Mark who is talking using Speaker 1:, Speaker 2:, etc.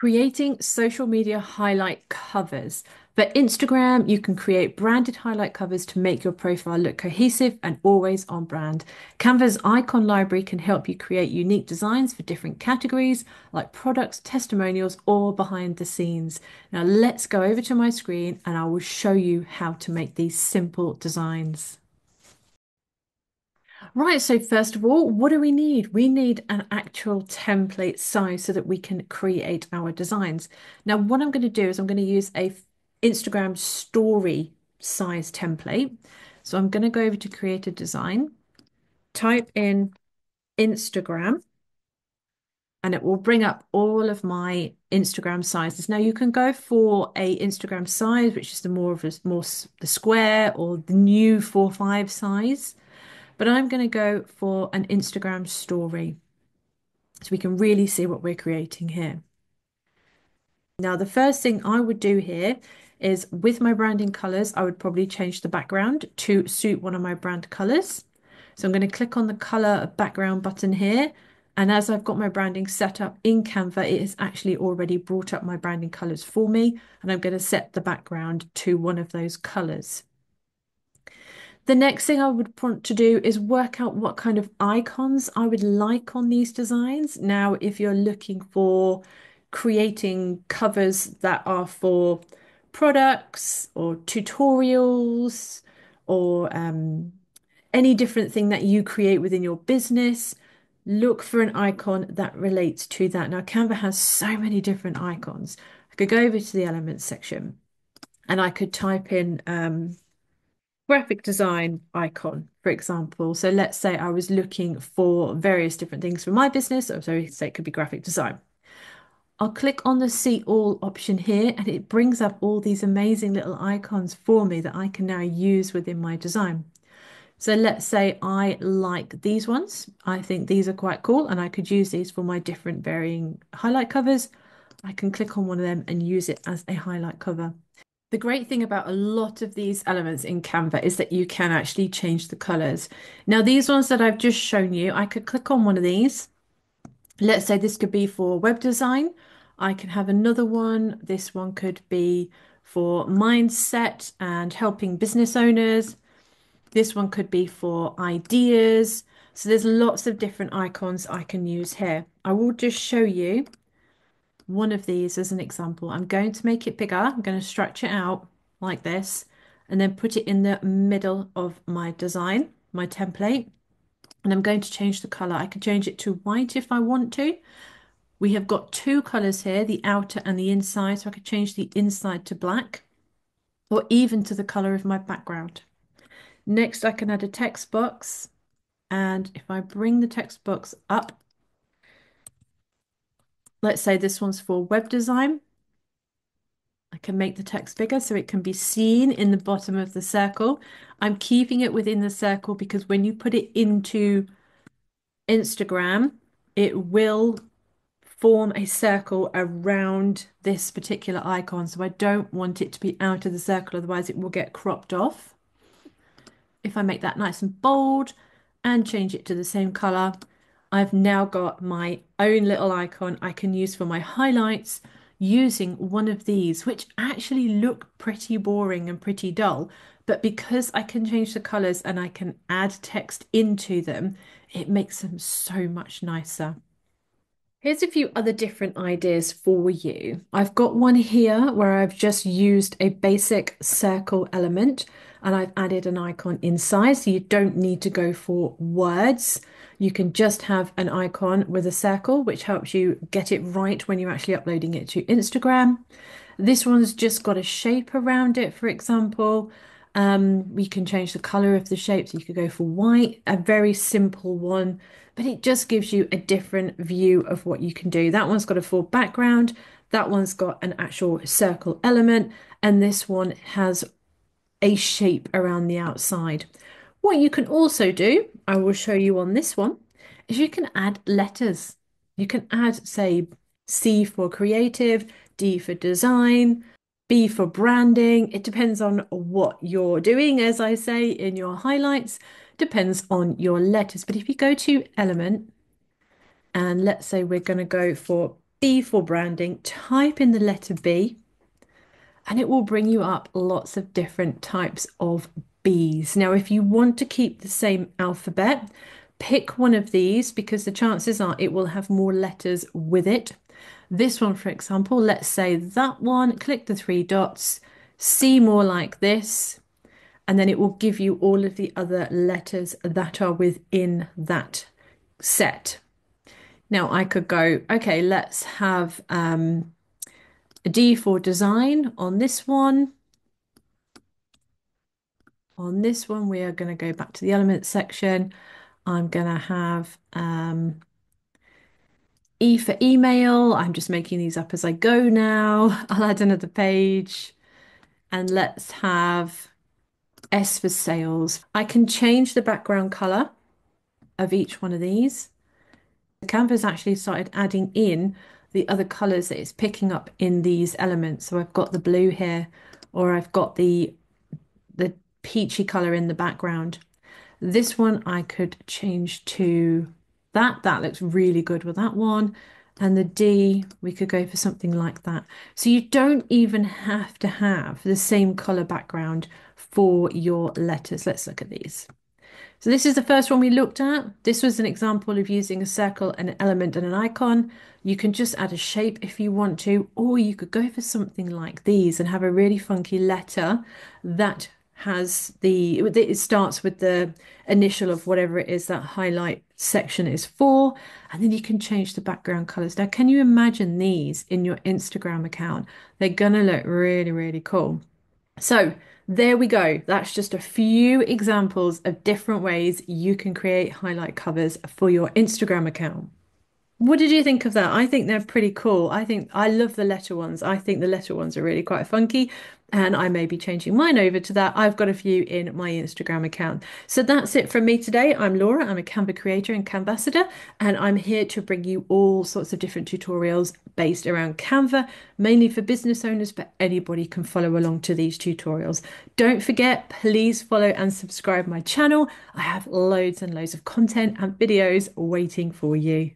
Speaker 1: Creating social media highlight covers. For Instagram, you can create branded highlight covers to make your profile look cohesive and always on brand. Canva's icon library can help you create unique designs for different categories like products, testimonials, or behind the scenes. Now, let's go over to my screen and I will show you how to make these simple designs. Right, so first of all, what do we need? We need an actual template size so that we can create our designs. Now, what I'm going to do is I'm going to use a Instagram story size template. So I'm going to go over to create a design, type in Instagram, and it will bring up all of my Instagram sizes. Now you can go for a Instagram size, which is the more of a more the square or the new four five size but I'm going to go for an Instagram story so we can really see what we're creating here. Now, the first thing I would do here is with my branding colors, I would probably change the background to suit one of my brand colors. So I'm going to click on the color background button here. And as I've got my branding set up in Canva, it has actually already brought up my branding colors for me. And I'm going to set the background to one of those colors. The next thing I would want to do is work out what kind of icons I would like on these designs. Now, if you're looking for creating covers that are for products or tutorials or um, any different thing that you create within your business, look for an icon that relates to that. Now, Canva has so many different icons. I could go over to the elements section and I could type in um, graphic design icon, for example. So let's say I was looking for various different things for my business, or so say it could be graphic design. I'll click on the see all option here and it brings up all these amazing little icons for me that I can now use within my design. So let's say I like these ones. I think these are quite cool and I could use these for my different varying highlight covers. I can click on one of them and use it as a highlight cover. The great thing about a lot of these elements in Canva is that you can actually change the colors. Now, these ones that I've just shown you, I could click on one of these. Let's say this could be for web design. I can have another one. This one could be for mindset and helping business owners. This one could be for ideas. So there's lots of different icons I can use here. I will just show you one of these as an example. I'm going to make it bigger. I'm going to stretch it out like this and then put it in the middle of my design, my template. And I'm going to change the color. I can change it to white if I want to. We have got two colors here, the outer and the inside. So I could change the inside to black or even to the color of my background. Next, I can add a text box. And if I bring the text box up, let's say this one's for web design. I can make the text bigger so it can be seen in the bottom of the circle. I'm keeping it within the circle because when you put it into Instagram, it will form a circle around this particular icon. So I don't want it to be out of the circle, otherwise it will get cropped off. If I make that nice and bold and change it to the same color, I've now got my own little icon I can use for my highlights using one of these, which actually look pretty boring and pretty dull. But because I can change the colors and I can add text into them, it makes them so much nicer. Here's a few other different ideas for you. I've got one here where I've just used a basic circle element and I've added an icon inside so you don't need to go for words. You can just have an icon with a circle, which helps you get it right when you're actually uploading it to Instagram. This one's just got a shape around it, for example. Um, we can change the color of the shape, so you could go for white, a very simple one, but it just gives you a different view of what you can do. That one's got a full background, that one's got an actual circle element, and this one has a shape around the outside. What you can also do, I will show you on this one, is you can add letters. You can add, say, C for creative, D for design, B for branding. It depends on what you're doing, as I say in your highlights, depends on your letters. But if you go to element, and let's say we're going to go for B for branding, type in the letter B, and it will bring you up lots of different types of Bs. Now, if you want to keep the same alphabet, pick one of these because the chances are it will have more letters with it. This one, for example, let's say that one, click the three dots, see more like this, and then it will give you all of the other letters that are within that set. Now I could go, okay, let's have um, a D for design on this one. On this one, we are going to go back to the elements section. I'm going to have um, E for email. I'm just making these up as I go now. I'll add another page. And let's have S for sales. I can change the background color of each one of these. The Canva's actually started adding in the other colors that it's picking up in these elements. So I've got the blue here, or I've got the the peachy color in the background. This one I could change to that. That looks really good with that one. And the D, we could go for something like that. So you don't even have to have the same color background for your letters. Let's look at these. So this is the first one we looked at. This was an example of using a circle, an element and an icon. You can just add a shape if you want to, or you could go for something like these and have a really funky letter that has the, it starts with the initial of whatever it is that highlight section is for, and then you can change the background colors. Now, can you imagine these in your Instagram account? They're gonna look really, really cool. So there we go. That's just a few examples of different ways you can create highlight covers for your Instagram account. What did you think of that? I think they're pretty cool. I think I love the letter ones. I think the letter ones are really quite funky and I may be changing mine over to that. I've got a few in my Instagram account. So that's it from me today. I'm Laura. I'm a Canva creator and Canvassador, and I'm here to bring you all sorts of different tutorials based around Canva, mainly for business owners, but anybody can follow along to these tutorials. Don't forget, please follow and subscribe my channel. I have loads and loads of content and videos waiting for you.